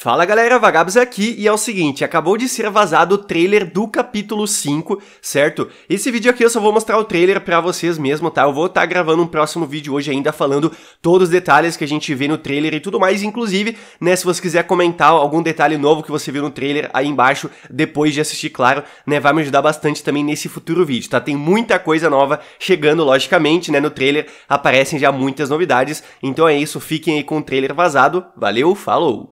Fala galera, Vagabos aqui e é o seguinte, acabou de ser vazado o trailer do capítulo 5, certo? Esse vídeo aqui eu só vou mostrar o trailer pra vocês mesmo, tá? Eu vou estar tá gravando um próximo vídeo hoje ainda falando todos os detalhes que a gente vê no trailer e tudo mais, inclusive, né, se você quiser comentar algum detalhe novo que você viu no trailer aí embaixo, depois de assistir, claro, né, vai me ajudar bastante também nesse futuro vídeo, tá? Tem muita coisa nova chegando, logicamente, né, no trailer aparecem já muitas novidades, então é isso, fiquem aí com o trailer vazado, valeu, falou!